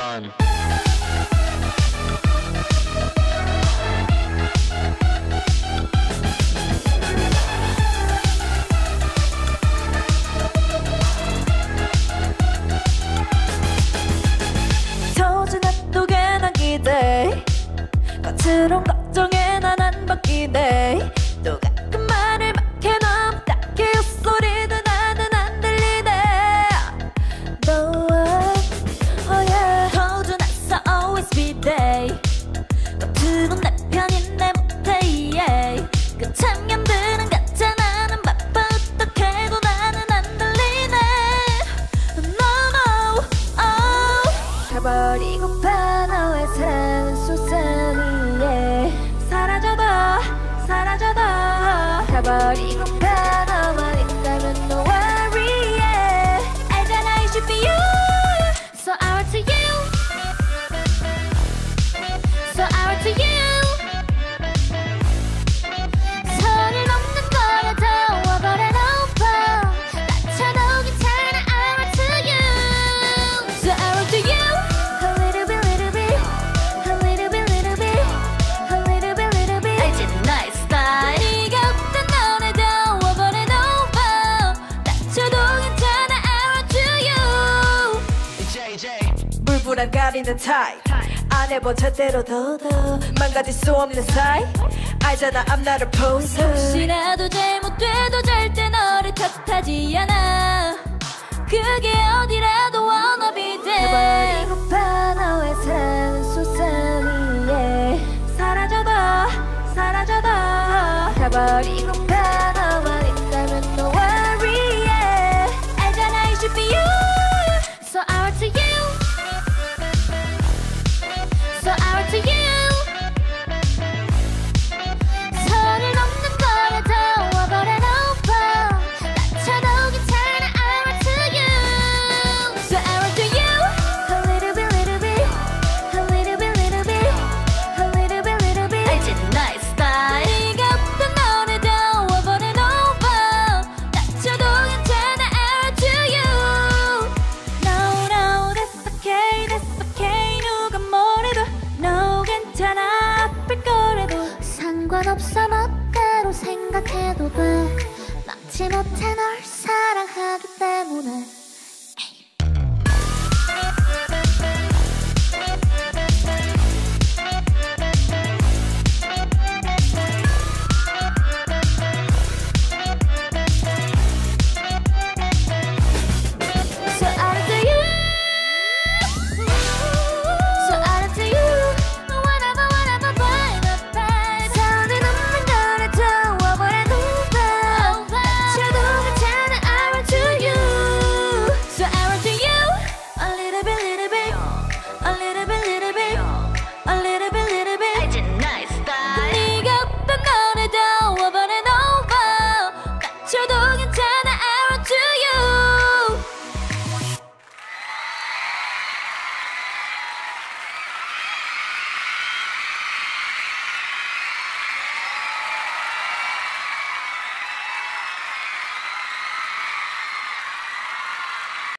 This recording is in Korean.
run. 거칠은 걱정에 난안 바뀌네 always be day. 겉으론 내 편인 내 못해 yeah. 그 참견들은 가짜 나는 바빠 어떡해도 나는 안 들리네. No no oh. 가버리고파 너의 사는 수산이에 사라져도 사라져도 가버리고파 물불안 가리는 타입 안 해본 제대로 더더 망가질 수 없는 사이. 알잖아 I'm not a poser. 혹시라도 잘못돼도 절대 너를 탓하지 않아. 그게 어디라도 wannabe 돼. 해버리고파 너의 사는 수산이에. 사라져도 사라져도 가버리고파 상관없어 멋대로 생각해도 돼. 막지 못해 널